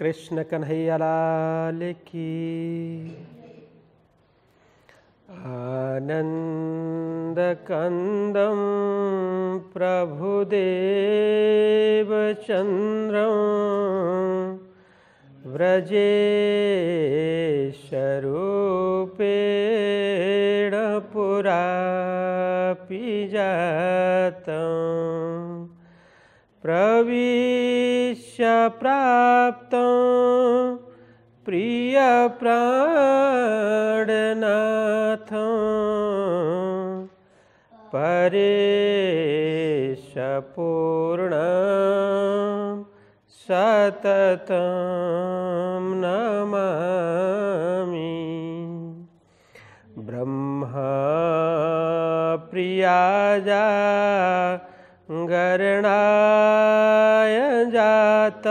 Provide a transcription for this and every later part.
कृष्ण कन्हैया लाल की आनन्दकन्दं प्रभुदेवचन्द्रं व्रजेशरूपेण पुरापि जातम्। प्रविश्य प्राप्तं प्रियप्राणनाथं परेशपूर्ण सतत नमामि। ब्रह्मा प्रियाजा गरणाय जात।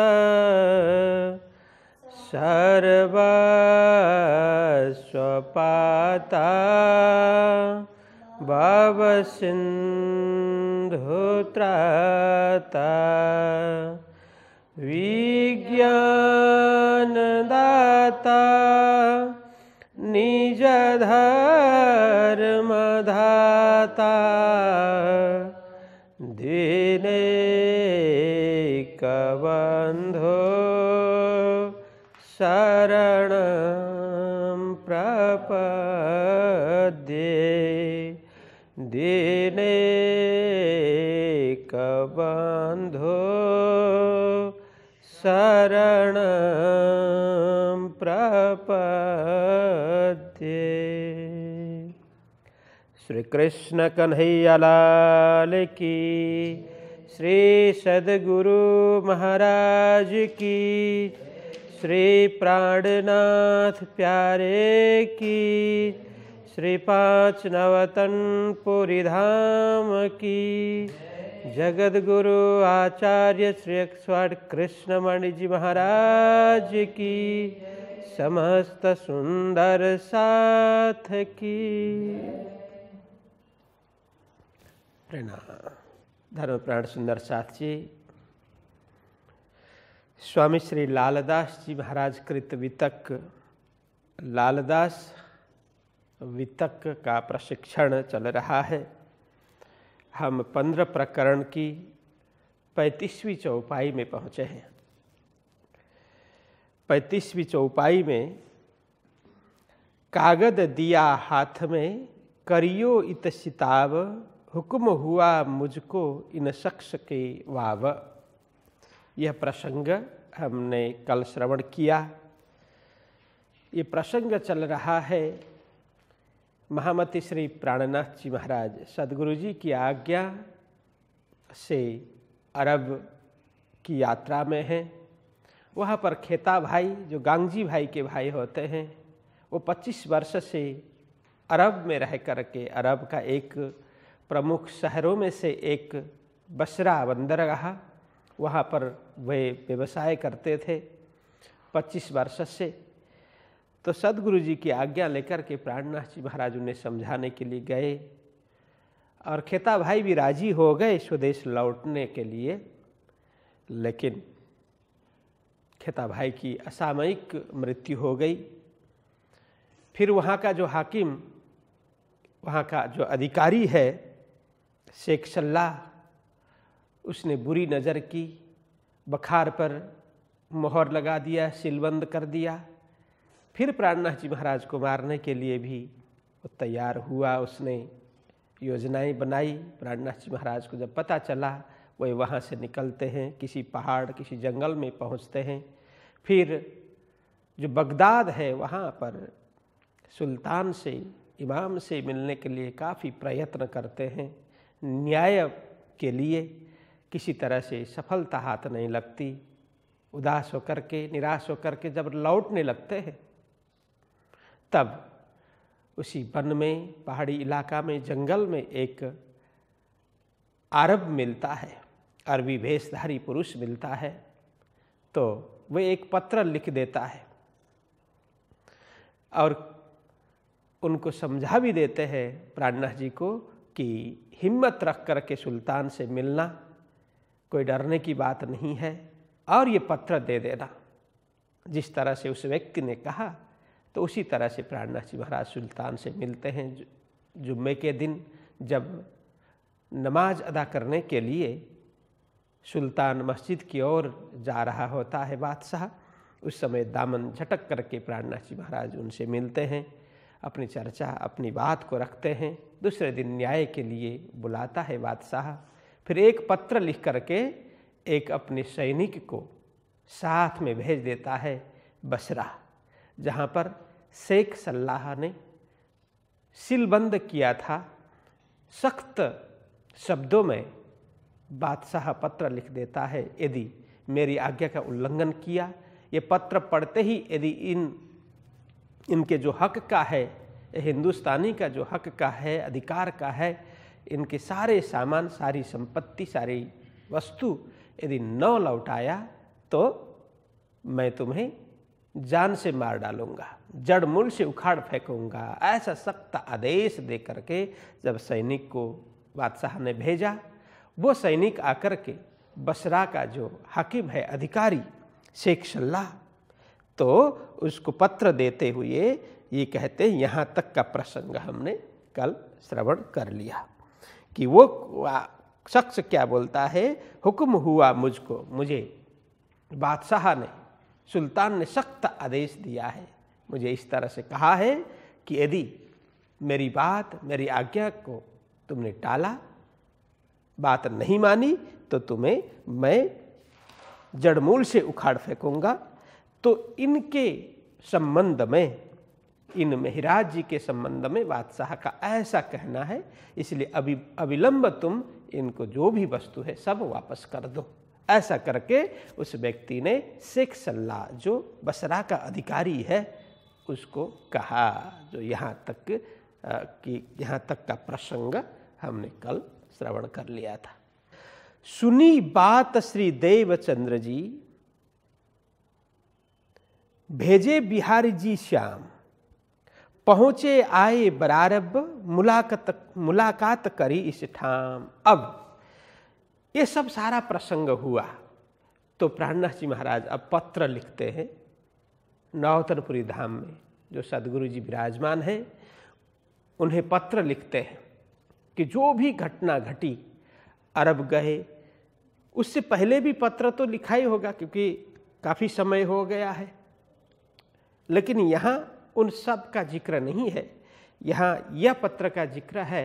सर्वस्वपाता भवसिन्धुत्राता। विज्ञानदाता निजधर्मधाता। शरणं प्रपद्ये। दिनेकबन्धो शरणं प्रपद्ये। श्री कृष्ण कन्हैया लाल की श्री सदगुरु महाराज की श्री प्राणनाथ प्यारे की श्री पाँच नवतन पुरी धाम की। जगत गुरु आचार्य श्री स्वर कृष्णमणि जी महाराज की, समस्त सुंदर साथ की। प्रणाम धर्म प्राण सुंदर साथ जी। स्वामी श्री लालदास जी महाराज कृत वितक, लालदास वितक का प्रशिक्षण चल रहा है। हम पंद्रह प्रकरण की पैंतीसवीं चौपाई में पहुँचे हैं। पैंतीसवीं चौपाई में, कागद दिया हाथ में, करियो इत सिताब, हुक्म हुआ मुझको इन शख्स के वाव। यह प्रसंग हमने कल श्रवण किया। ये प्रसंग चल रहा है महामती श्री प्राणनाथ जी महाराज सदगुरु जी की आज्ञा से अरब की यात्रा में हैं। वहाँ पर खेता भाई, जो गांगजी भाई के भाई होते हैं, वो 25 वर्ष से अरब में रह कर के अरब का एक प्रमुख शहरों में से एक बसरा बंदरगाह वहाँ पर वे व्यवसाय करते थे 25 वर्ष से। तो सदगुरु जी की आज्ञा लेकर के प्राणनाथ जी महाराज उन्हें समझाने के लिए गए और खेता भाई भी राज़ी हो गए स्वदेश लौटने के लिए। लेकिन खेता भाई की असामयिक मृत्यु हो गई। फिर वहाँ का जो हाकिम, वहाँ का जो अधिकारी है, शेख सल्लाह उसने बुरी नज़र की, बखार पर मोहर लगा दिया सिलबंद कर दिया। फिर प्राणनाथ जी महाराज को मारने के लिए भी वो तैयार हुआ, उसने योजनाएँ बनाई। प्राणनाथ जी महाराज को जब पता चला, वे वहाँ से निकलते हैं, किसी पहाड़, किसी जंगल में पहुँचते हैं। फिर जो बगदाद है, वहाँ पर सुल्तान से, इमाम से मिलने के लिए काफ़ी प्रयत्न करते हैं, न्याय के लिए। किसी तरह से सफलता हाथ नहीं लगती, उदास होकर के, निराश होकर के जब लौटने लगते हैं, तब उसी वन में, पहाड़ी इलाका में, जंगल में एक अरब मिलता है, अरबी भेषधारी पुरुष मिलता है तो वह एक पत्र लिख देता है और उनको समझा भी देते हैं प्राणनाथ जी को कि हिम्मत रख कर के सुल्तान से मिलना कोई डरने की बात नहीं है, और ये पत्र दे देना। जिस तरह से उस व्यक्ति ने कहा तो उसी तरह से प्राणनाथ जी महाराज सुल्तान से मिलते हैं जुम्मे के दिन, जब नमाज़ अदा करने के लिए सुल्तान मस्जिद की ओर जा रहा होता है बादशाह। उस समय दामन झटक करके प्राणनाथ जी महाराज उनसे मिलते हैं, अपनी चर्चा, अपनी बात को रखते हैं। दूसरे दिन न्याय के लिए बुलाता है बादशाह। फिर एक पत्र लिख करके एक अपने सैनिक को साथ में भेज देता है बसरा, जहाँ पर शेख सल्लाह ने सिलबंद किया था। सख्त शब्दों में बादशाह पत्र लिख देता है, यदि मेरी आज्ञा का उल्लंघन किया, ये पत्र पढ़ते ही यदि इन, इनके जो हक का है हिंदुस्तानी का जो हक का है, अधिकार का है इनके सारे सामान, सारी संपत्ति, सारी वस्तु यदि न लौटाया तो मैं तुम्हें जान से मार डालूँगा, जड़ मूल से उखाड़ फेंकूँगा, ऐसा सख्त आदेश दे करके जब सैनिक को बादशाह ने भेजा, वो सैनिक आकर के बसरा का जो हाकिम है, अधिकारी, शेख सल्लाह तो उसको पत्र देते हुए ये कहते हैं, यहाँ तक का प्रसंग हमने कल श्रवण कर लिया। कि वो शख्स क्या बोलता है? हुक्म हुआ मुझको, मुझे। बादशाह ने, सुल्तान ने सख्त आदेश दिया है। मुझे इस तरह से कहा है कि यदि मेरी बात, मेरी आज्ञा को तुमने टाला, बात नहीं मानी तो तुम्हें मैं जड़मूल से उखाड़ फेंकूँगा। तो इनके संबंध में इन मेहराज जी के संबंध में बादशाह का ऐसा कहना है, इसलिए अभी, अविलंब तुम इनको जो भी वस्तु है सब वापस कर दो। ऐसा करके उस व्यक्ति ने शेख सल्लाह जो बसरा का अधिकारी है, उसको कहा, जो यहाँ तक कि यहाँ तक का प्रसंग हमने कल श्रवण कर लिया था। सुनी बात श्री देवचंद्र जी, भेजे बिहारी जी श्याम। पहुँचे आए बरारब, मुलाकात मुलाकात करी इस ठाम। अब ये सब सारा प्रसंग हुआ। तो प्राणनाथ जी महाराज अब पत्र लिखते हैं नौतनपुरी धाम में, जो सदगुरु जी विराजमान हैं। उन्हें पत्र लिखते हैं कि जो भी घटना घटी, अरब गए, उससे पहले भी पत्र तो लिखा ही होगा, क्योंकि काफ़ी समय हो गया है। लेकिन यहाँ उन सब का ज़िक्र नहीं है। यहाँ यह पत्र का ज़िक्र है।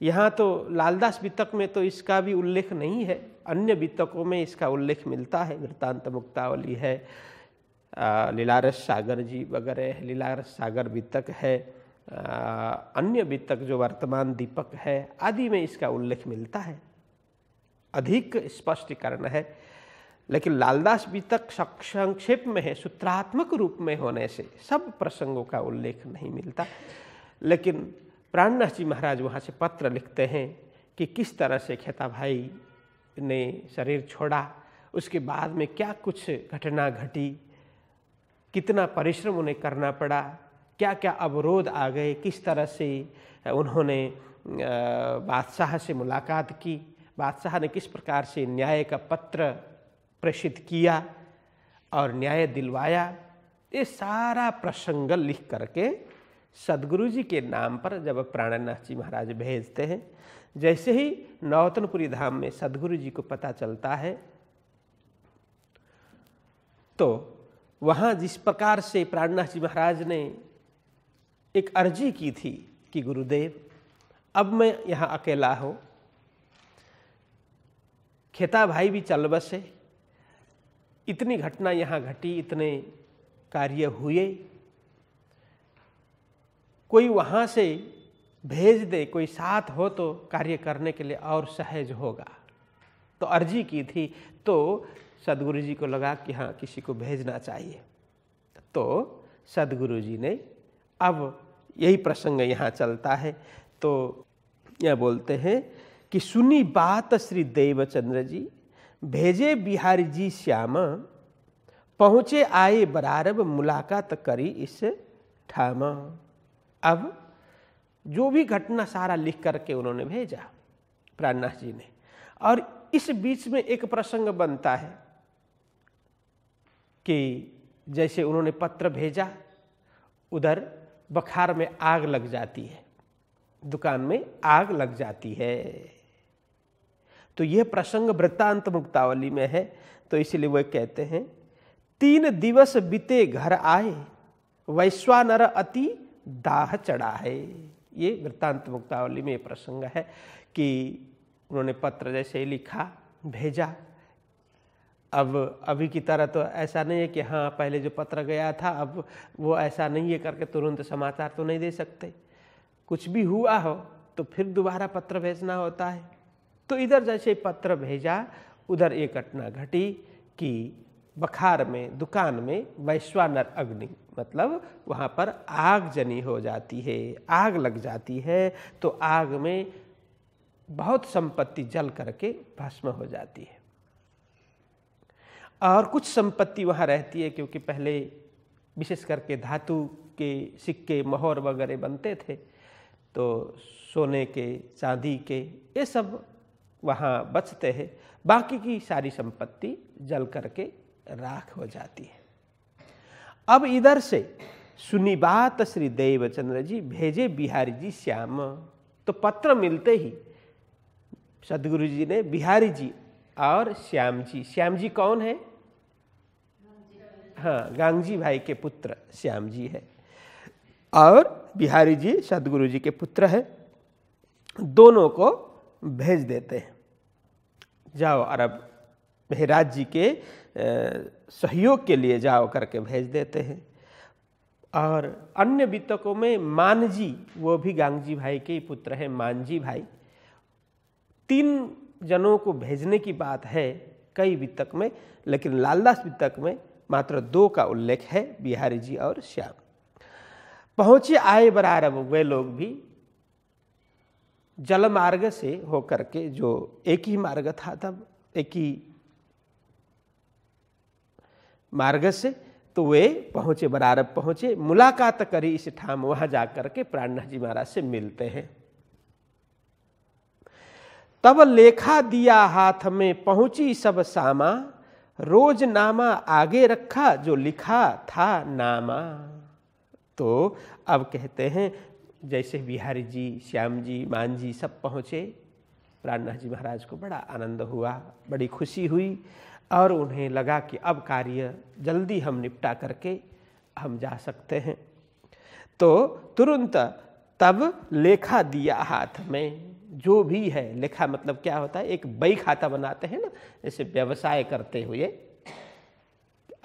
यहाँ तो लालदास वितक में तो इसका भी उल्लेख नहीं है। अन्य वितकों में इसका उल्लेख मिलता है। वृत्तांत मुक्तावली है लीलारस सागर जी वगैरह लीलारस सागर वितक है अन्य वितक जो वर्तमान दीपक है, आदि में इसका उल्लेख मिलता है। अधिक स्पष्टीकरण है। लेकिन लालदास भी तक संक्षेप में है, सूत्रात्मक रूप में होने से सब प्रसंगों का उल्लेख नहीं मिलता। लेकिन प्राणनाथ जी महाराज वहाँ से पत्र लिखते हैं कि किस तरह से खेता भाई ने शरीर छोड़ा, उसके बाद में क्या कुछ घटना घटी, कितना परिश्रम उन्हें करना पड़ा क्या क्या अवरोध आ गए, किस तरह से उन्होंने बादशाह से मुलाकात की, बादशाह ने किस प्रकार से न्याय का पत्र प्रेषित किया और न्याय दिलवाया, ये सारा प्रसंग लिख करके सदगुरु जी के नाम पर जब प्राणनाथ जी महाराज भेजते हैं, जैसे ही नौतनपुरी धाम में सदगुरु जी को पता चलता है तो वहाँ जिस प्रकार से प्राणनाथ जी महाराज ने एक अर्जी की थी कि गुरुदेव, अब मैं यहाँ अकेला हो खेता भाई भी चल बसे इतनी घटना यहाँ घटी, इतने कार्य हुए। कोई वहाँ से भेज दे, कोई साथ हो तो कार्य करने के लिए और सहज होगा। तो अर्जी की थी तो सदगुरु जी को लगा कि हाँ किसी को भेजना चाहिए। तो सदगुरु जी ने, अब यही प्रसंग यहाँ चलता है। तो यह बोलते हैं कि सुनी बात श्री देवचंद्र जी भेजे बिहारी जी श्याम, पहुँचे आए बरारब मुलाकात करी इस ठाम। अब जो भी घटना सारा लिख करके उन्होंने भेजा, प्राणनाथ जी ने। और इस बीच में एक प्रसंग बनता है कि जैसे उन्होंने पत्र भेजा, उधर बखार में आग लग जाती है, दुकान में आग लग जाती है। तो यह प्रसंग वृत्तांत मुक्तावली में है तो इसलिए वह कहते हैं, तीन दिवस बीते घर आए, वैश्वानर अति दाह चढ़ा है ये वृत्तांत मुक्तावली में प्रसंग है कि उन्होंने पत्र जैसे लिखा, भेजा। अब, अभी की तरह तो ऐसा नहीं है कि हाँ पहले जो पत्र गया था, अब वो ऐसा नहीं है करके तुरंत समाचार तो नहीं दे सकते। कुछ भी हुआ हो तो फिर दोबारा पत्र भेजना होता है। तो इधर जैसे पत्र भेजा, उधर एक घटना घटी कि बखार में, दुकान में वैश्वानर अग्नि मतलब वहाँ पर आग जनी हो जाती है, आग लग जाती है तो आग में बहुत संपत्ति जल करके भस्म हो जाती है। और कुछ संपत्ति वहाँ रहती है, क्योंकि पहले विशेष करके धातु के, सिक्के, मोहर वगैरह बनते थे तो सोने के, चांदी के, ये सब वहाँ बचते हैं। बाकी की सारी संपत्ति जल करके राख हो जाती है। अब इधर से सुनी बात श्री देवचंद्र जी भेजे बिहारी जी श्याम। तो पत्र मिलते ही सदगुरु जी ने बिहारी जी और श्याम जी श्याम जी कौन है? हाँ गांगजी भाई के पुत्र श्याम जी है। और बिहारी जी सदगुरु जी के पुत्र है। दोनों को भेज देते हैं। जाओ अरब महराज जी के सहयोग के लिए जाओ करके भेज देते हैं। और अन्य वितकों में मानजी, वो भी गांगजी भाई के ही पुत्र हैं, मानजी भाई। तीन जनों को भेजने की बात है कई वितक में, लेकिन लालदास वितक में मात्र दो का उल्लेख है, बिहारी जी और श्याम। पहुँचे आए बरार वे लोग भी जल मार्ग से होकर के जो एक ही मार्ग था तब, एक ही मार्ग से तो वे पहुँचे, बरारब पहुँचे। मुलाकात करी इस ठाम, वहाँ जाकर के प्राणनाथ जी महाराज से मिलते हैं। तब लेखा दिया हाथ में, पहुँची सब सामा। रोज नामा आगे रखा, जो लिखा था नामा। तो अब कहते हैं जैसे बिहारी जी, श्याम जी, मान जी सब पहुँचे। प्राणनाथ जी महाराज को बड़ा आनंद हुआ, बड़ी खुशी हुई और उन्हें लगा कि अब कार्य जल्दी हम निपटा करके हम जा सकते हैं। तो तुरंत तब लेखा दिया हाथ में। जो भी है, लेखा मतलब क्या होता है? एक बई खाता बनाते हैं ना, जैसे व्यवसाय करते हुए।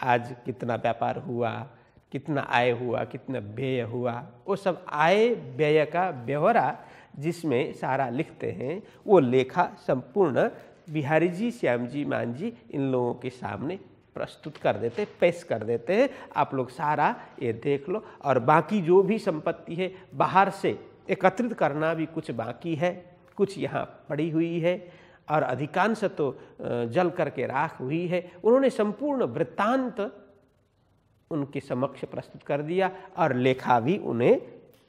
आज कितना व्यापार हुआ कितना आय हुआ, कितना व्यय हुआ, वो सब आय व्यय का ब्यौरा जिसमें सारा लिखते हैं, वो लेखा संपूर्ण बिहारी जी, श्याम जी, मान जी इन लोगों के सामने प्रस्तुत कर देते हैं पेश कर देते हैं। आप लोग सारा ये देख लो। और बाकी जो भी संपत्ति है, बाहर से एकत्रित करना भी कुछ बाकी है, कुछ यहाँ पड़ी हुई है और अधिकांश तो जल करके राख हुई है। उन्होंने संपूर्ण वृत्तांत उनके समक्ष प्रस्तुत कर दिया और लेखा भी उन्हें,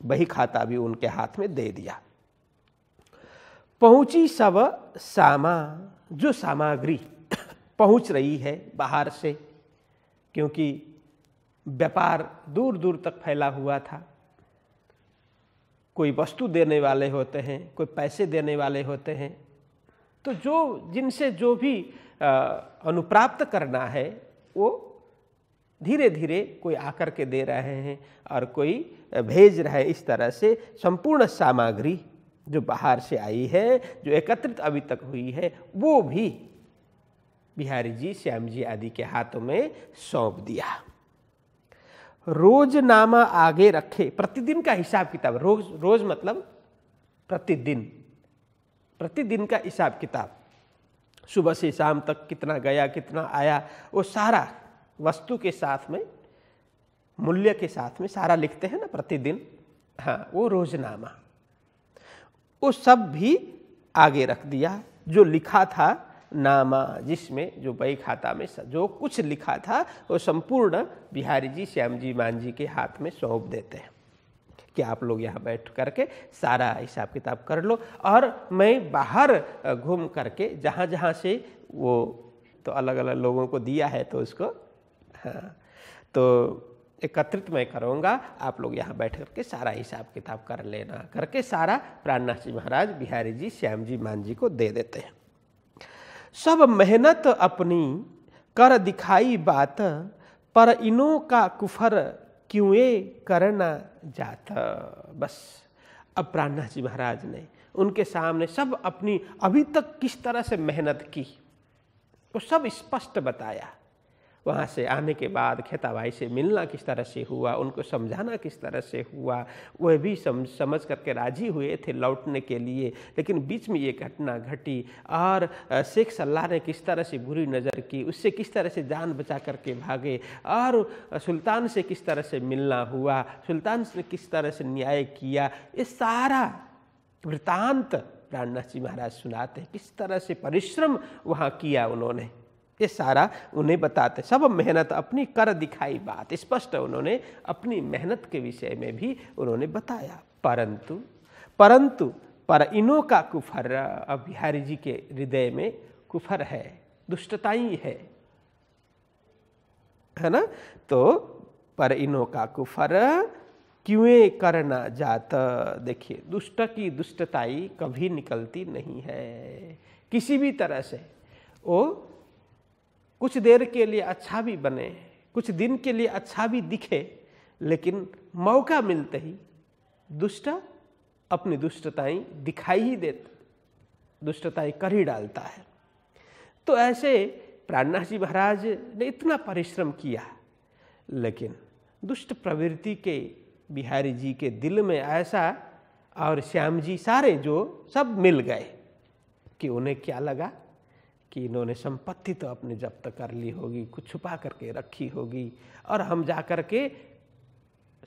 बही खाता भी उनके हाथ में दे दिया। पहुँची सब सामा, जो सामग्री पहुँच रही है बाहर से, क्योंकि व्यापार दूर दूर तक फैला हुआ था। कोई वस्तु देने वाले होते हैं, कोई पैसे देने वाले होते हैं। तो जो, जिनसे जो भी अनुप्राप्त करना है, वो धीरे धीरे कोई आकर के दे रहे हैं और कोई भेज रहे इस तरह से संपूर्ण सामग्री जो बाहर से आई है, जो एकत्रित अभी तक हुई है, वो भी बिहारी जी, श्याम जी आदि के हाथों में सौंप दिया। रोजनामा आगे रखे, प्रतिदिन का हिसाब किताब, रोज रोज मतलब प्रतिदिन प्रतिदिन का हिसाब किताब। सुबह से शाम तक कितना गया, कितना आया, वो सारा वस्तु के साथ में, मूल्य के साथ में सारा लिखते हैं ना प्रतिदिन। हाँ वो रोजनामा। वो सब भी आगे रख दिया। जो लिखा था नामा, जिसमें जो बई खाता में जो कुछ लिखा था, वो संपूर्ण बिहारी जी, श्याम जी, मान जी के हाथ में सौंप देते हैं। कि आप लोग यहाँ बैठ करके सारा हिसाब किताब कर लो। और मैं बाहर घूम करके जहाँ जहाँ से वो तो अलग अलग लोगों को दिया है तो उसको हाँ। तो एकत्रित मैं करूँगा, आप लोग यहाँ बैठ करके सारा हिसाब किताब कर लेना। करके सारा प्राणनाथ जी महाराज बिहारी जी श्याम जी मान जी को दे देते हैं। सब मेहनत अपनी कर दिखाई बात, पर इनों का कुफर क्यों करना जाता। बस। अब प्राणनाथ जी महाराज ने उनके सामने सब अपनी अभी तक किस तरह से मेहनत की, वो सब स्पष्ट बताया। वहाँ से आने के बाद खेताबाई से मिलना किस तरह से हुआ उनको समझाना किस तरह से हुआ वह भी सम, समझ करके राज़ी हुए थे लौटने के लिए। लेकिन बीच में ये घटना घटी और शेख सल्लाह ने किस तरह से बुरी नज़र की उससे किस तरह से जान बचा करके भागे और सुल्तान से किस तरह से मिलना हुआ सुल्तान ने किस तरह से न्याय किया ये सारा वृतांत प्राणनाथ जी महाराज सुनाते हैं। किस तरह से परिश्रम वहाँ किया उन्होंने। ये सारा उन्हें बताते सब मेहनत, अपनी कर दिखाई बात। स्पष्ट उन्होंने अपनी मेहनत के विषय में भी उन्होंने बताया। परंतु परंतु, पर इनों का कुफर अब बिहारी जी के हृदय में कुफर है, दुष्टता ही है। है ना? तो पर इनों का कुफर क्यों करना जाता? देखिए, दुष्ट की दुष्टताई कभी निकलती नहीं है। किसी भी तरह से। वो कुछ देर के लिए अच्छा भी बने, कुछ दिन के लिए अच्छा भी दिखे, लेकिन मौका मिलते ही दुष्ट अपनी दुष्टताएँ दिखाई ही देता, दुष्टताएँ कर ही डालता है। तो ऐसे प्राणनाथ जी महाराज ने इतना परिश्रम किया, लेकिन दुष्ट प्रवृत्ति के बिहारी जी के दिल में ऐसा और श्याम जी सारे जो सब मिल गए कि उन्हें क्या लगा? कि इन्होंने संपत्ति तो अपने जब्त कर ली होगी, कुछ छुपा करके रखी होगी। और हम जा कर के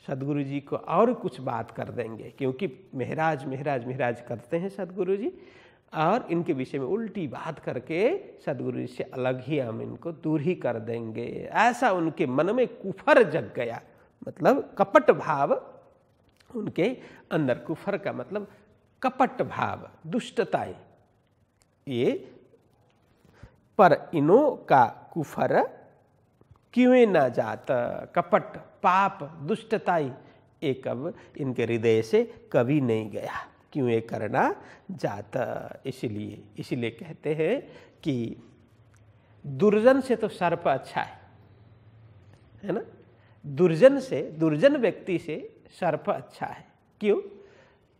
सदगुरु जी को और कुछ बात कर देंगे, क्योंकि महराज महराज महराज करते हैं सदगुरु जी और इनके विषय में उल्टी बात करके सदगुरु जी से अलग ही हम इनको दूर ही कर देंगे। ऐसा उनके मन में कुफर जग गया। मतलब कपट भाव, उनके अंदर कुफर का मतलब कपट भाव, दुष्टताएँ। ये पर इनो का कुफर क्यों ना जात? कपट, पाप, दुष्टताई। एक अब इनके हृदय से कभी नहीं गया। क्यों ये करना जाता? इसलिए इसलिए कहते हैं कि दुर्जन से तो सर्प अच्छा है। है ना? दुर्जन से, दुर्जन व्यक्ति से सर्प अच्छा है। क्यों?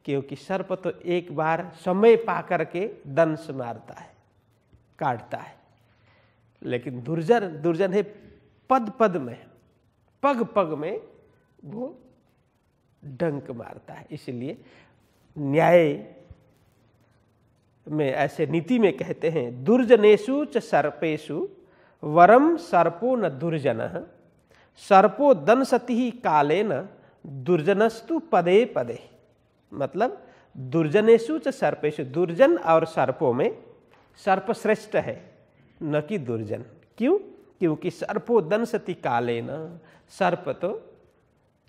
क्योंकि सर्प तो एक बार समय पा करके दंश मारता है, काटता है। लेकिन दुर्जन दुर्जन है पद पद में, पग पग में वो डंक मारता है। इसलिए न्याय में ऐसे नीति में कहते हैं दुर्जनेशु च सर्पेशु वरम सर्पो न दुर्जन, सर्पो दनसती ही काले न दुर्जनस्तु पदे पदे। मतलब दुर्जनेशु च सर्पेशु दुर्जन और सर्पों में सर्पश्रेष्ठ है। न कि दुर्जन। क्यों? क्योंकि सर्पो दंसति काले न सर्प तो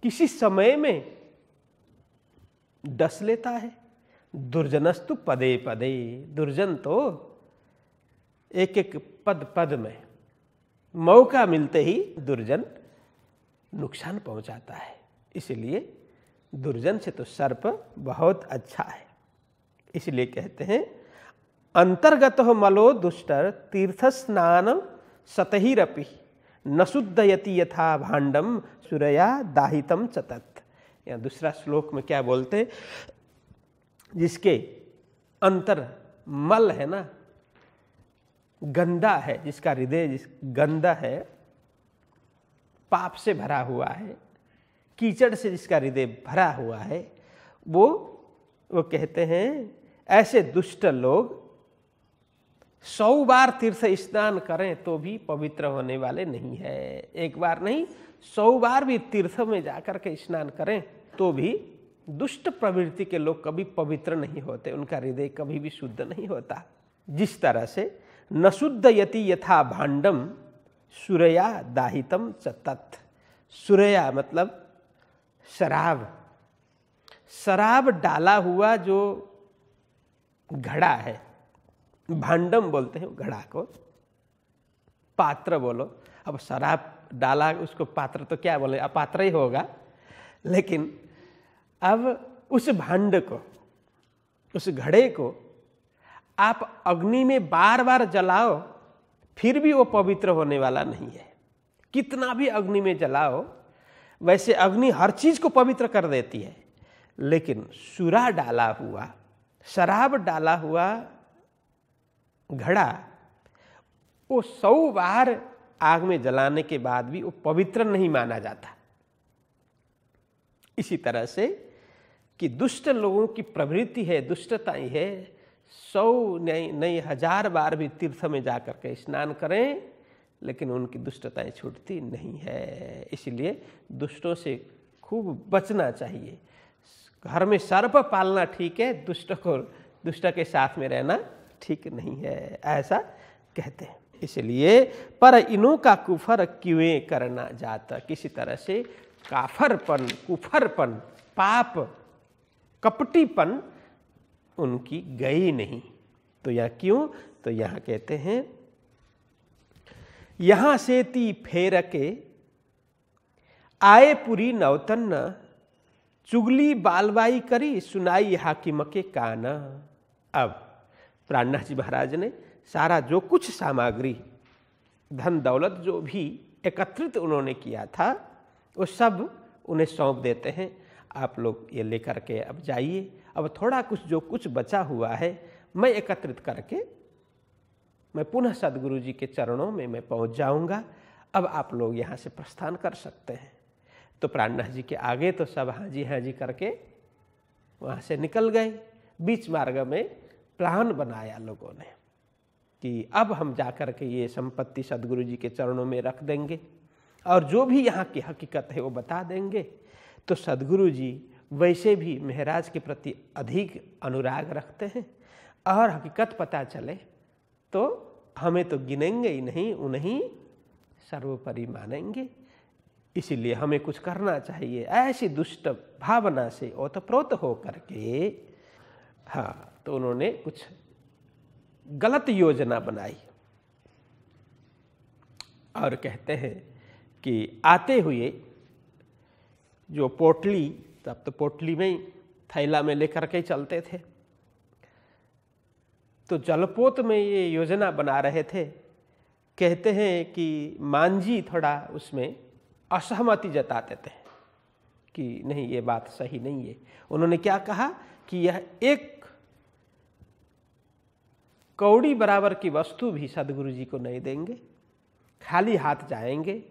किसी समय में डस लेता है। दुर्जनस्तु पदे पदे। दुर्जन तो एक एक पद पद में मौका मिलते ही दुर्जन नुकसान पहुंचाता है। इसलिए दुर्जन से तो सर्प बहुत अच्छा है। इसलिए कहते हैं अंतर्गत मलो दुष्टर तीर्थ स्नान सतहिरपि, न शुद्धयति यथा भांडम सुरया दाहितम चतत या दूसरा श्लोक में क्या बोलते जिसके अंतर मल है ना, गंदा है, जिसका हृदय जिस गंदा है, पाप से भरा हुआ है, कीचड़ से जिसका हृदय भरा हुआ है, वो वो कहते हैं, ऐसे दुष्ट लोग सौ बार तीर्थ स्नान करें तो भी पवित्र होने वाले नहीं है। एक बार नहीं, सौ बार भी तीर्थ में जाकर के स्नान करें तो भी दुष्ट प्रवृत्ति के लोग कभी पवित्र नहीं होते, उनका हृदय कभी भी शुद्ध नहीं होता। जिस तरह से न शुद्ध यति यथा भांडम सुरया दाहितम चतत सुरया मतलब शराब। शराब डाला हुआ जो घड़ा है भांडम बोलते हैं, घड़ा को। पात्र बोलो। अब शराब डाला, उसको पात्र तो क्या बोले? अपात्र ही होगा। लेकिन अब उस भांड को, उस घड़े को आप अग्नि में बार बार जलाओ, फिर भी वो पवित्र होने वाला नहीं है। कितना भी अग्नि में जलाओ, वैसे अग्नि हर चीज़ को पवित्र कर देती है। लेकिन सुरा डाला हुआ, शराब डाला हुआ घड़ा, वो सौ बार आग में जलाने के बाद भी वो पवित्र नहीं माना जाता। इसी तरह से कि दुष्ट लोगों की प्रवृत्ति है, दुष्टताएँ है, सौ नहीं नहीं हज़ार बार भी तीर्थ में जाकर के स्नान करें, लेकिन उनकी दुष्टताएँ छूटती नहीं है। इसलिए दुष्टों से खूब बचना चाहिए। घर में सर्प पालना ठीक है, दुष्ट को, दुष्ट के साथ में रहना ठीक नहीं है, ऐसा कहते हैं। इसलिए पर इनों का कुफर क्यों करना जाता? किसी तरह से काफरपन, कुफरपन, पाप, कपटीपन उनकी गई नहीं। तो यह क्यों? तो यहाँ कहते हैं, यहाँ से ती फेर के आए पुरी नवतन्न चुगली बालवाई करी सुनाई हाकिम के कान। अब प्राणनाथ जी महाराज ने सारा जो कुछ सामग्री, धन, दौलत जो भी एकत्रित उन्होंने किया था, वो सब उन्हें सौंप देते हैं। आप लोग ये लेकर के अब जाइए। अब थोड़ा कुछ जो कुछ बचा हुआ है, मैं एकत्रित करके, मैं पुनः सदगुरु जी के चरणों में मैं पहुँच जाऊँगा। अब आप लोग यहाँ से प्रस्थान कर सकते हैं। तो प्राणनाथ जी के आगे तो सब हाँ जी हाँ जी करके वहाँ से निकल गए। बीच मार्ग में प्लान बनाया लोगों ने कि अब हम जाकर के ये संपत्ति सदगुरु जी के चरणों में रख देंगे और जो भी यहाँ की हकीकत है वो बता देंगे। तो सदगुरु जी वैसे भी महराज के प्रति अधिक अनुराग रखते हैं और हकीकत पता चले तो हमें तो गिनेंगे ही नहीं, उन्हें सर्वोपरि मानेंगे। इसीलिए हमें कुछ करना चाहिए। ऐसी दुष्ट भावना से ओतप्रोत हो करके हाँ तो उन्होंने कुछ गलत योजना बनाई। और कहते हैं कि आते हुए जो पोटली, तब तो पोटली में ही थैला में लेकर के चलते थे। तो जलपोत में ये योजना बना रहे थे। कहते हैं कि मांझी थोड़ा उसमें असहमति जताते थे कि नहीं, ये बात सही नहीं है। उन्होंने क्या कहा कि यह एक कौड़ी बराबर की वस्तु भी सदगुरु जी को नहीं देंगे। खाली हाथ जाएँगे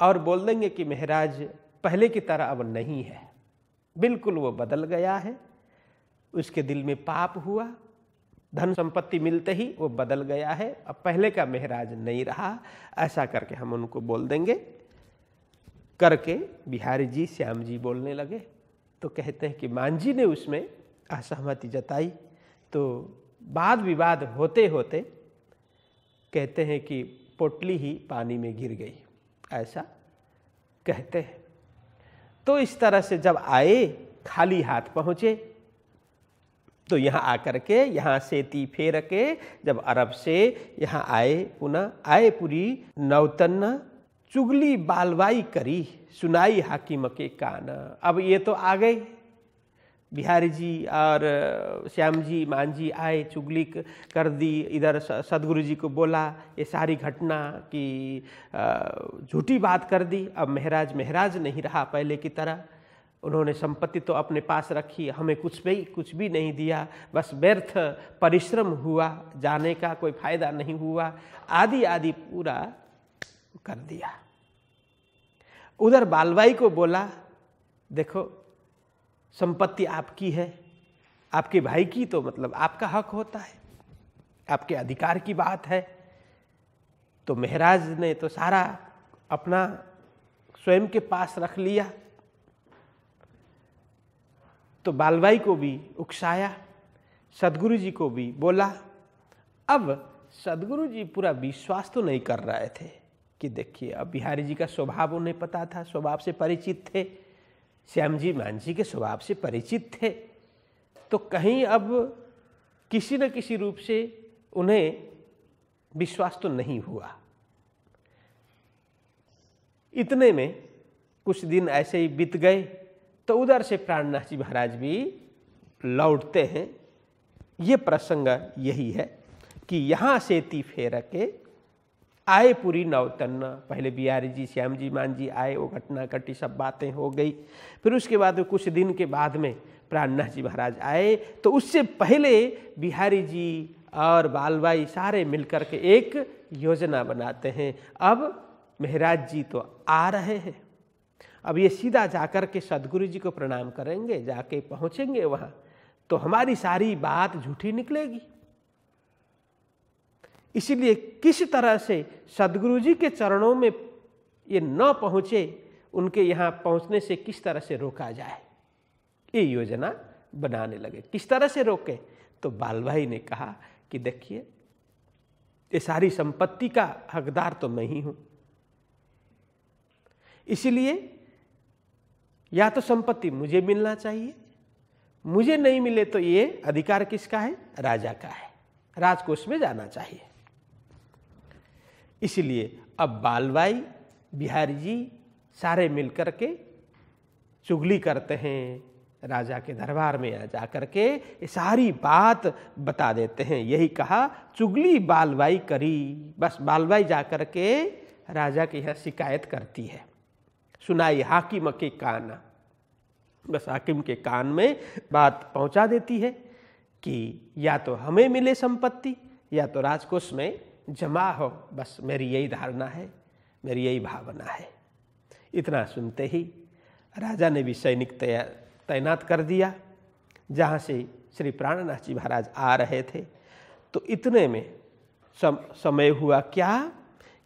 और बोल देंगे कि महाराज, पहले की तरह अब नहीं है। बिल्कुल वो बदल गया है। उसके दिल में पाप हुआ। धन संपत्ति मिलते ही वो बदल गया है। अब पहले का महराज नहीं रहा। ऐसा करके हम उनको बोल देंगे। करके बिहारी जी, श्याम जी बोलने लगे। तो कहते हैं कि मांझी ने उसमें असहमति जताई। तो वाद विवाद होते होते कहते हैं कि पोटली ही पानी में गिर गई। ऐसा कहते हैं। तो इस तरह से जब आए, खाली हाथ पहुँचे तो यहाँ आकर के, यहाँ से ती फेर के, जब अरब से यहाँ आए, पुनः आए पूरी नवतन्न चुगली बालवाई करी, सुनाई हाकिम के कान। अब ये तो आ गए। बिहारी जी और श्याम जी मान जी आए चुगली कर दी इधर सदगुरु जी को बोला, ये सारी घटना की झूठी बात कर दी। अब महराज महराज नहीं रहा पहले की तरह। उन्होंने संपत्ति तो अपने पास रखी, हमें कुछ भी कुछ भी नहीं दिया। बस व्यर्थ परिश्रम हुआ, जाने का कोई फ़ायदा नहीं हुआ। आदि आदि पूरा कर दिया। उधर बालवाई को बोला, देखो संपत्ति आपकी है, आपके भाई की तो मतलब आपका हक होता है, आपके अधिकार की बात है तो महराज ने तो सारा अपना स्वयं के पास रख लिया तो बालवाई को भी उकसाया सदगुरु जी को भी बोला, अब सदगुरु जी पूरा विश्वास तो नहीं कर रहे थे कि देखिए, अब बिहारी जी का स्वभाव उन्हें पता था, स्वभाव से परिचित थे श्याम जी मांझी के स्वभाव से परिचित थे। तो कहीं अब किसी न किसी रूप से उन्हें विश्वास तो नहीं हुआ। इतने में कुछ दिन ऐसे ही बीत गए तो उधर से प्राणनाथ जी महाराज भी लौटते हैं। ये प्रसंग यही है कि यहाँ से ती फेर के आए पूरी नवतन्ना पहले बिहारी जी, श्याम जी, मान जी आए, वो घटना घटी, सब बातें हो गई। फिर उसके बाद कुछ दिन के बाद में प्राणनाथ जी महाराज आए। तो उससे पहले बिहारी जी और बालबाई सारे मिलकर के एक योजना बनाते हैं। अब महराज जी तो आ रहे हैं। अब ये सीधा जाकर के सदगुरु जी को प्रणाम करेंगे, जाके पहुँचेंगे वहाँ। तो हमारी सारी बात झूठी निकलेगी। इसीलिए किस तरह से सदगुरु जी के चरणों में ये न पहुँचे, उनके यहाँ पहुँचने से किस तरह से रोका जाए? ये योजना बनाने लगे। किस तरह से रोके? तो बाल भाई ने कहा कि देखिए, ये सारी संपत्ति का हकदार तो मैं ही हूँ। इसीलिए या तो संपत्ति मुझे मिलना चाहिए, मुझे नहीं मिले तो ये अधिकार किसका है? राजा का है। राजकोष में जाना चाहिए। इसलिए अब बालवाई, बिहारी जी सारे मिलकर के चुगली करते हैं, राजा के दरबार में जा करके ये सारी बात बता देते हैं। यही कहा, चुगली बालवाई करी। बस बालवाई जा करके राजा के यहाँ शिकायत करती है। सुनाई हाकिम के कान। बस हाकिम के कान में बात पहुँचा देती है कि या तो हमें मिले संपत्ति, या तो राजकोष में जमा हो बस मेरी यही धारणा है मेरी यही भावना है। इतना सुनते ही राजा ने भी सैनिक तैनात कर दिया। जहाँ से श्री प्राणनाथ जी महाराज आ रहे थे तो इतने में सम, समय हुआ क्या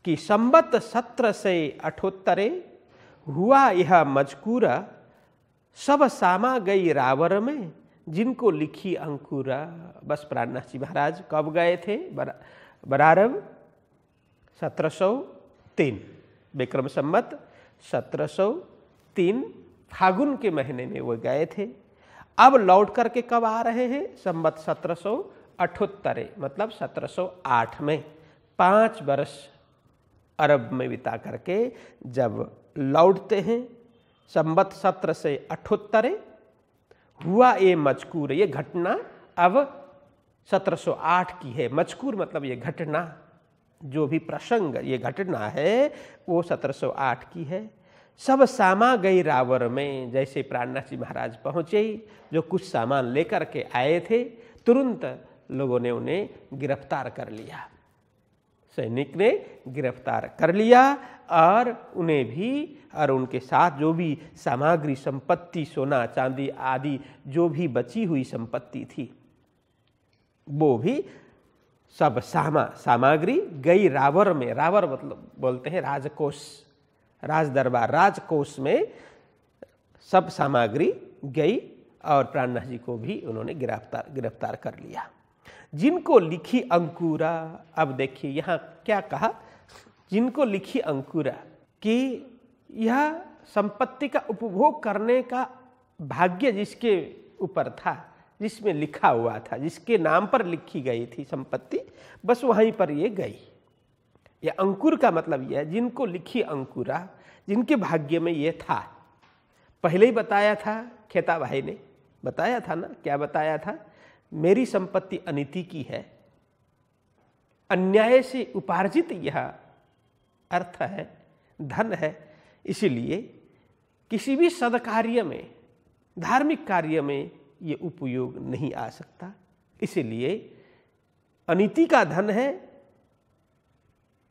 कि संबत सत्र से अठोत्तरे हुआ यह मजकूरा सब सामा गई रावर में जिनको लिखी अंकुरा। बस प्राणनाथ जी महाराज कब गए थे? बरा बरारब सत्रह विक्रम संबत सत्रह सौ तीन फागुन के महीने में वो गए थे। अब लौट करके कब आ रहे हैं? संबत सत्रह मतलब सत्रह सौ आठ में। पाँच वर्ष अरब में बिता करके जब लौटते हैं, संबत सत्र से अठोत्तरे हुआ ये मजकूर, ये घटना अब 1708 की है। मजकूर मतलब ये घटना, जो भी प्रसंग, ये घटना है, वो 1708 की है। सब सामा गई रावर में जैसे प्राणनाथ जी महाराज पहुँचे, जो कुछ सामान लेकर के आए थे, तुरंत लोगों ने उन्हें गिरफ़्तार कर लिया। सैनिक ने गिरफ़्तार कर लिया और उन्हें भी और उनके साथ जो भी सामग्री, संपत्ति, सोना, चांदी आदि, जो भी बची हुई संपत्ति थी वो भी सब सामा, सामग्री गई रावर में रावर मतलब बोलते हैं राजकोष राज दरबार राजकोष में सब सामग्री गई और प्राणनाथ जी को भी उन्होंने गिरफ़्तार गिरफ़्तार कर लिया। जिनको लिखी अंकुरा, अब देखिए यहाँ क्या कहा, जिनको लिखी अंकुरा कि यह संपत्ति का उपभोग करने का भाग्य जिसके ऊपर था जिसमें लिखा हुआ था, जिसके नाम पर लिखी गई थी संपत्ति, बस वहीं पर ये गई। ये अंकुर का मतलब यह है, जिनको लिखी अंकुरा, जिनके भाग्य में ये था। पहले ही बताया था खेता भाई ने, बताया था ना? क्या बताया था? मेरी संपत्ति अनिति की है। अन्याय से उपार्जित यह अर्थ है, धन है, इसीलिए किसी भी सदकार्य में, धार्मिक कार्य में ये उपयोग नहीं आ सकता। इसलिए अनिति का धन है,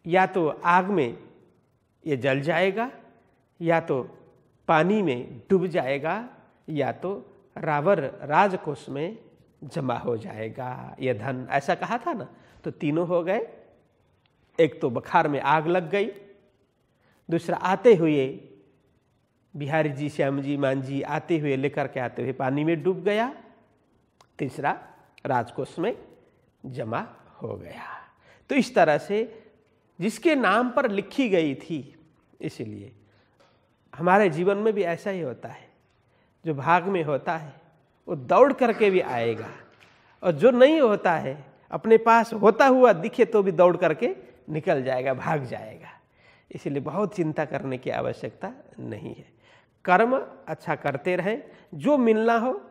या तो आग में ये जल जाएगा, या तो पानी में डूब जाएगा, या तो रावर राजकोष में जमा हो जाएगा। यह धन, ऐसा कहा था ना? तो तीनों हो गए। एक तो बखार में आग लग गई, दूसरा आते हुए बिहारी जी, श्याम जी, मान जी आते हुए, लेकर के आते हुए पानी में डूब गया। तीसरा राजकोष में जमा हो गया। तो इस तरह से जिसके नाम पर लिखी गई थी, इसीलिए हमारे जीवन में भी ऐसा ही होता है। जो भाग में होता है, वो दौड़ करके भी आएगा। और जो नहीं होता है, अपने पास होता हुआ दिखे तो भी दौड़ करके निकल जाएगा, भाग जाएगा। इसलिए बहुत चिंता करने की आवश्यकता नहीं है। कर्म अच्छा करते रहें। जो मिलना हो,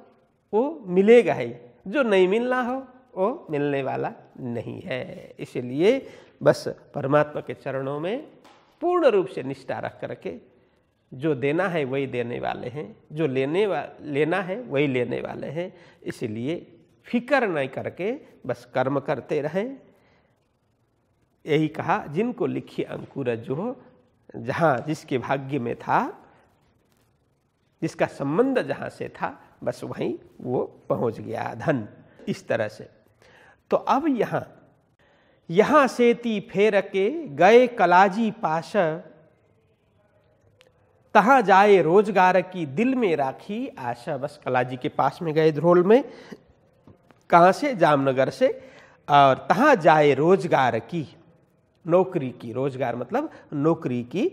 वो मिलेगा ही। जो नहीं मिलना हो, वो मिलने वाला नहीं है। इसलिए बस परमात्मा के चरणों में पूर्ण रूप से निष्ठा रख करके जो देना है, वही देने वाले हैं। जो लेने वा, लेना है, वही लेने वाले हैं। इसलिए फ़िक्र नहीं करके बस कर्म करते रहें। यही कहा, जिनको लिखी अंकुर जो जहाँ जिसके भाग्य में था जिसका संबंध जहाँ से था, बस वहीं वो पहुँच गया धन, इस तरह से। तो अब यहाँ यहाँ से ती फेर के गए कलाजी पाश, तहाँ जाए रोज़गार की दिल में राखी आशा। बस कलाजी के पास में गए ध्रोल में, कहाँ से? जामनगर से, और तहाँ जाए रोज़गार की, नौकरी की, रोज़गार मतलब नौकरी की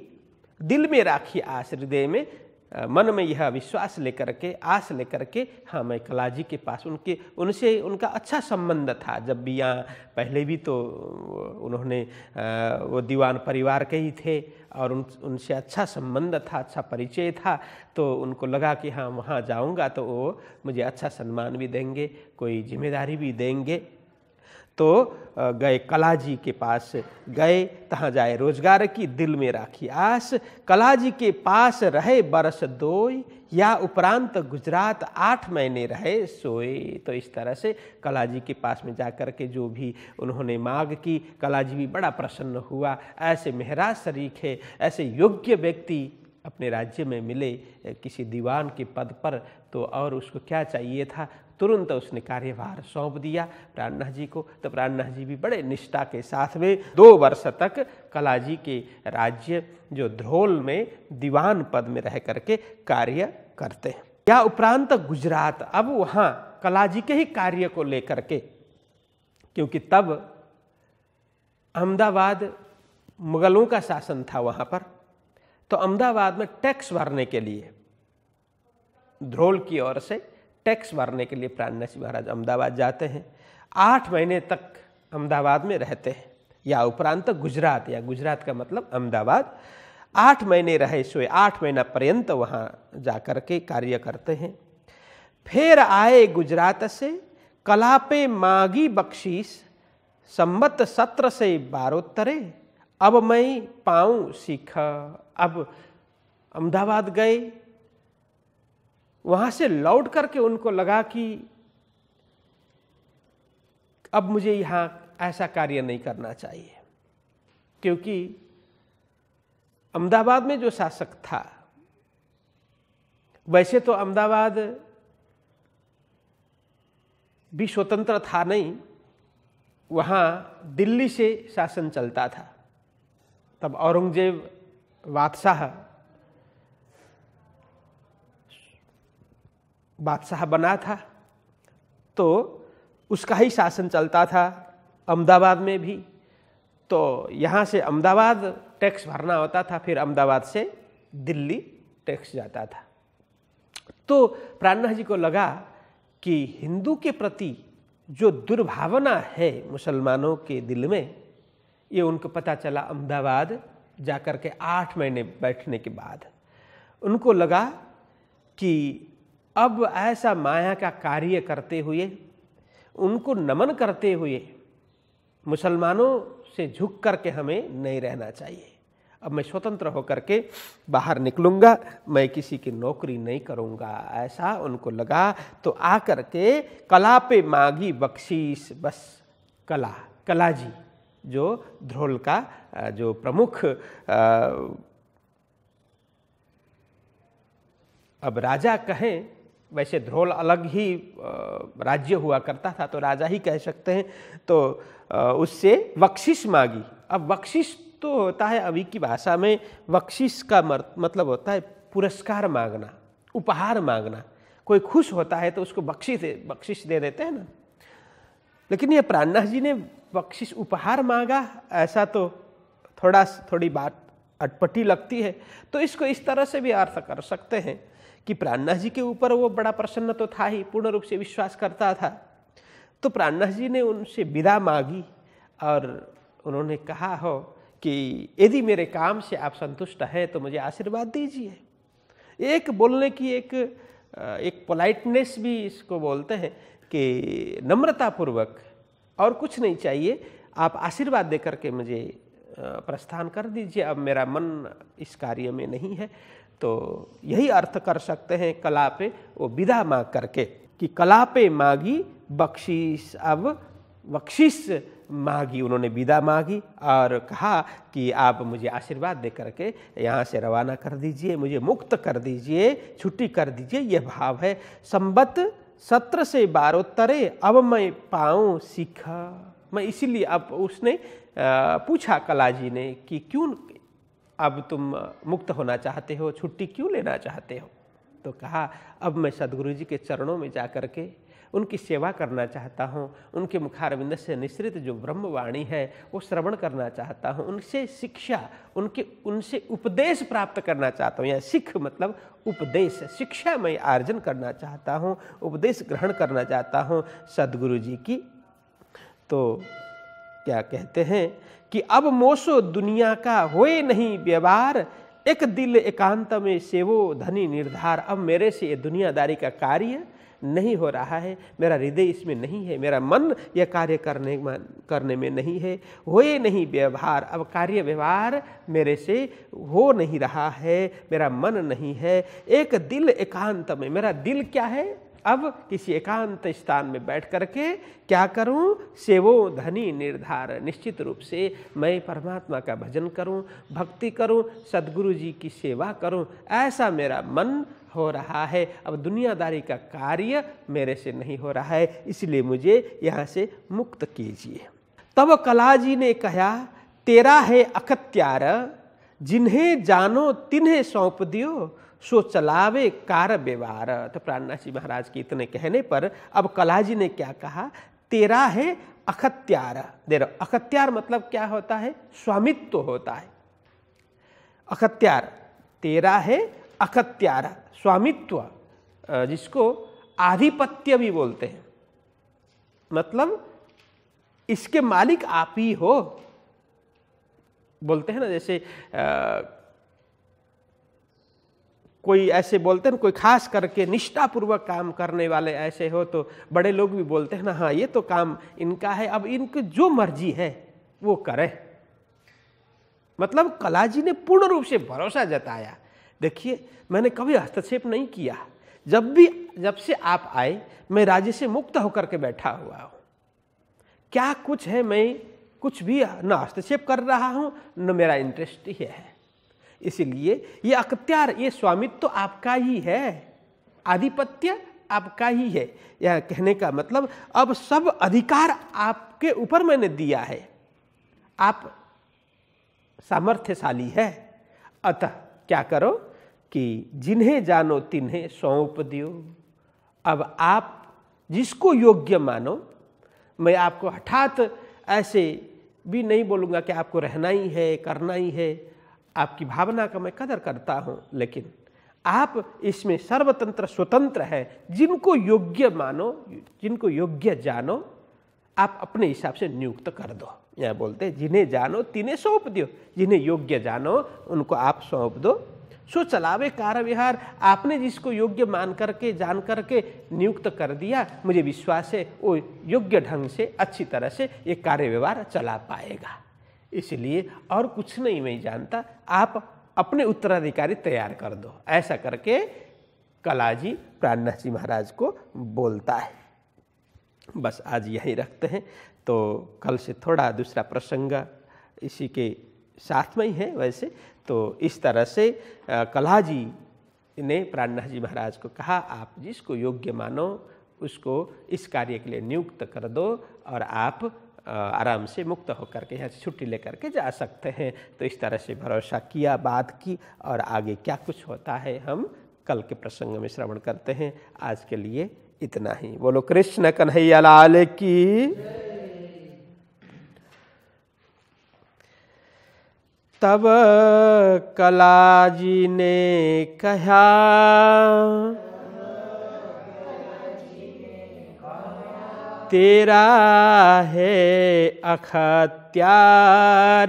दिल में राखी आश हृदय में मन में यह विश्वास लेकर के, आस लेकर के हाँ मैं कलाजी के पास उनके, उनसे उनका अच्छा संबंध था। जब भी यहाँ, पहले भी तो उन्होंने वो दीवान परिवार के ही थे और उन, उनसे अच्छा संबंध था अच्छा परिचय था तो उनको लगा कि हाँ वहाँ जाऊँगा तो वो मुझे अच्छा सम्मान भी देंगे, कोई ज़िम्मेदारी भी देंगे। तो गए कलाजी के पास, गए तहाँ जाए रोज़गार की दिल में राखी आस। कलाजी के पास रहे बरस दोय या उपरांत गुजरात आठ महीने रहे सोए। तो इस तरह से कलाजी के पास में जाकर के जो भी उन्होंने मांग की, कलाजी भी बड़ा प्रसन्न हुआ। ऐसे मेहराज शरीक है ऐसे योग्य व्यक्ति अपने राज्य में मिले किसी दीवान के पद पर तो और उसको क्या चाहिए था? तुरंत उसने कार्यभार सौंप दिया। प्राणनाथ जी को तो प्राणनाथ जी भी बड़े निष्ठा के साथ में दो वर्ष तक कलाजी के राज्य, जो ध्रोल में दीवान पद में रह करके कार्य करते हैं। या उपरांत गुजरात, अब वहाँ कलाजी के ही कार्य को लेकर के, क्योंकि तब अहमदाबाद मुगलों का शासन था वहाँ पर तो अहमदाबाद में टैक्स भरने के लिए ध्रोल की ओर से टैक्स भरने के लिए प्राणनाथ महाराज अहमदाबाद जाते हैं। आठ महीने तक अहमदाबाद में रहते हैं। या उपरांत गुजरात, या गुजरात का मतलब अहमदाबाद। आठ महीने रहे, सोए आठ महीना पर्यंत वहाँ जा कर के कार्य करते हैं। फिर आए गुजरात से कलापे मागी बख्शीस, संबत सत्र से बारोत्तरे अब मैं पाऊँ सीख। अब अहमदाबाद गए वहाँ से लौट करके उनको लगा कि अब मुझे यहाँ ऐसा कार्य नहीं करना चाहिए। क्योंकि अहमदाबाद में जो शासक था, वैसे तो अहमदाबाद भी स्वतंत्र था नहीं, वहाँ दिल्ली से शासन चलता था। तब औरंगज़ेब बादशाह बादशाह बना था तो उसका ही शासन चलता था अहमदाबाद में भी। तो यहाँ से अहमदाबाद टैक्स भरना होता था, फिर अहमदाबाद से दिल्ली टैक्स जाता था। तो प्राणनाथ जी को लगा कि हिंदू के प्रति जो दुर्भावना है मुसलमानों के दिल में, ये उनको पता चला अहमदाबाद जाकर के आठ महीने बैठने के बाद। उनको लगा कि अब ऐसा माया का कार्य करते हुए, उनको नमन करते हुए मुसलमानों से झुक करके हमें नहीं रहना चाहिए। अब मैं स्वतंत्र होकर के बाहर निकलूँगा, मैं किसी की नौकरी नहीं करूँगा, ऐसा उनको लगा तो आकर के कला पे मांगी बख्शीश, बस कला कला जी, जो ध्रोल का, जो प्रमुख अब राजा कहें वैसे ध्रोल अलग ही राज्य हुआ करता था तो राजा ही कह सकते हैं। तो उससे बख्शिश मांगी। अब बख्शिश तो होता है अभी की भाषा में बख्शिश का मतलब होता है पुरस्कार मांगना, उपहार मांगना। कोई खुश होता है तो उसको बख्शिश बख्शिश दे देते हैं ना। लेकिन ये प्राणनाथ जी ने बख्शिश उपहार मांगा, ऐसा तो थोड़ा, थोड़ी बात अटपटी लगती है। तो इसको इस तरह से भी अर्थ कर सकते हैं। कि प्राणनाथ जी के ऊपर वो बड़ा प्रसन्न तो था ही, पूर्ण रूप से विश्वास करता था। तो प्राणनाथ जी ने उनसे विदा मांगी और उन्होंने कहा, हो, कि यदि मेरे काम से आप संतुष्ट हैं तो मुझे आशीर्वाद दीजिए। एक बोलने की एक एक पोलाइटनेस भी इसको बोलते हैं कि नम्रतापूर्वक, और कुछ नहीं चाहिए, आप आशीर्वाद दे करके मुझे प्रस्थान कर दीजिए। अब मेरा मन इस कार्य में नहीं है तो यही अर्थ कर सकते हैं कला पे वो विदा मांग करके कि कला पे मांगी, बख्शीश, अब बख्शीश मांगी, उन्होंने विदा मांगी और कहा कि आप मुझे आशीर्वाद दे करके यहाँ से रवाना कर दीजिए, मुझे मुक्त कर दीजिए, छुट्टी कर दीजिए, यह भाव है। संबत सत्र से बारोत्तरे अब मैं पाऊँ सीखा। मैं इसीलिए अब उसने पूछा कला जी ने कि क्यों अब तुम मुक्त होना चाहते हो, छुट्टी क्यों लेना चाहते हो? तो कहा, अब मैं सदगुरु जी के चरणों में जा कर के उनकी सेवा करना चाहता हूँ, उनके मुखारविंद से निश्रित जो ब्रह्मवाणी है, वो श्रवण करना चाहता हूँ, उनसे शिक्षा, उनके, उनसे उपदेश प्राप्त करना चाहता हूँ, या सिख मतलब उपदेश, शिक्षा मैं आर्जन करना चाहता हूँ, उपदेश ग्रहण करना चाहता हूँ सदगुरु जी की। तो क्या कहते हैं कि अब मोसो दुनिया का होए नहीं व्यवहार, एक दिल एकांत में सेवो धनी निर्धार। अब मेरे से ये दुनियादारी का कार्य नहीं हो रहा है, मेरा हृदय इसमें नहीं है, मेरा मन यह कार्य करने करने में नहीं है, होए नहीं व्यवहार। अब कार्य व्यवहार मेरे से हो नहीं रहा है, मेरा मन नहीं है, एक दिल एकांत में, मेरा दिल क्या है? अब किसी एकांत स्थान में बैठ करके क्या करूँ? सेवो धनी निर्धार। निश्चित रूप से मैं परमात्मा का भजन करूँ, भक्ति करूँ सदगुरु जी की सेवा करूँ, ऐसा मेरा मन हो रहा है। अब दुनियादारी का कार्य मेरे से नहीं हो रहा है, इसलिए मुझे यहाँ से मुक्त कीजिए। तब कला जी ने कहा, तेरा है अखत्यार। जिन्हें जानो, तिन्हें सौंप दियो, सो चलावे कार व्यवहार। तो प्राणनाथ महाराज के इतने कहने पर अब कला जी ने क्या कहा? तेरा है अखत्यार। देर अखत्यार मतलब क्या होता है? स्वामित्व तो होता है। अखत्यार, तेरा है अखत्यार, स्वामित्व जिसको आधिपत्य भी बोलते हैं। मतलब इसके मालिक आप ही हो। बोलते हैं ना जैसे आ, कोई ऐसे बोलते हैं कोई खास करके निष्ठापूर्वक काम करने वाले ऐसे हो तो बड़े लोग भी बोलते हैं ना हाँ ये तो काम इनका है अब इनकी जो मर्ज़ी है वो करें। मतलब कलाजी ने पूर्ण रूप से भरोसा जताया। देखिए मैंने कभी हस्तक्षेप नहीं किया। जब भी जब से आप आए मैं राज्य से मुक्त होकर के बैठा हुआ हूँ। क्या कुछ है मैं कुछ भी न हस्तक्षेप कर रहा हूँ, न मेरा इंटरेस्ट ही है। इसलिए ये अख्तियार, ये स्वामित्व तो आपका ही है। आधिपत्य आपका ही है। यह कहने का मतलब अब सब अधिकार आपके ऊपर मैंने दिया है। आप सामर्थ्यशाली है। अतः क्या करो कि जिन्हें जानो तिन्हें सौंप दियो। अब आप जिसको योग्य मानो, मैं आपको हठात ऐसे भी नहीं बोलूँगा कि आपको रहना ही है, करना ही है। आपकी भावना का मैं कदर करता हूँ, लेकिन आप इसमें सर्वतंत्र, स्वतंत्र हैं। जिनको योग्य मानो, जिनको योग्य जानो, आप अपने हिसाब से नियुक्त कर दो। यह बोलते जिन्हें जानो, तिन्हें सौंप दो जिन्हें योग्य जानो, उनको आप सौंप दो। सो चलावे कार्य विहार आपने जिसको योग्य मान करके, जान करके नियुक्त कर दिया, मुझे विश्वास है वो योग्य ढंग से, अच्छी तरह से ये कार्य व्यवहार चला पाएगा। इसलिए और कुछ नहीं मैं जानता, आप अपने उत्तराधिकारी तैयार कर दो। ऐसा करके कलाजी प्राणनाथ जी महाराज को बोलता है। बस आज यही रखते हैं। तो कल से थोड़ा दूसरा प्रसंग इसी के साथ में ही है वैसे। तो इस तरह से कला जी ने प्राणनाथ जी महाराज को कहा, आप जिसको योग्य मानो, उसको इस कार्य के लिए नियुक्त कर दो और आप आराम से मुक्त होकर के यहाँ से छुट्टी लेकर के जा सकते हैं। तो इस तरह से भरोसा किया, बात की और आगे क्या कुछ होता है हम कल के प्रसंग में श्रवण करते हैं। आज के लिए इतना ही। बोलो, कृष्ण कन्हैया लाल की तब कला जी ने कहा तेरा है अखत्यार।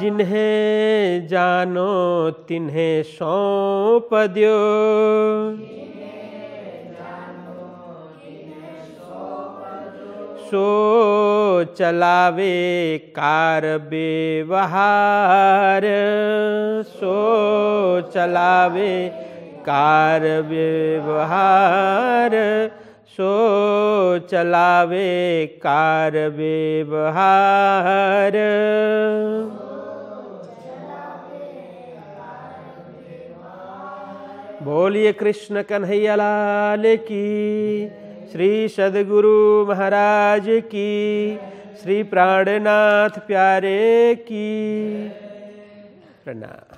जिन्हें जानो तिन्हें सौंप दियो। सो चलावे कार व्यवहार सो चलावे कार व्यवहार सो चलावे कार व्यवहार बोलिए कृष्ण कन्हैया लाल की। श्री सदगुरु महाराज की श्री प्राणनाथ प्यारे की। प्रणाम।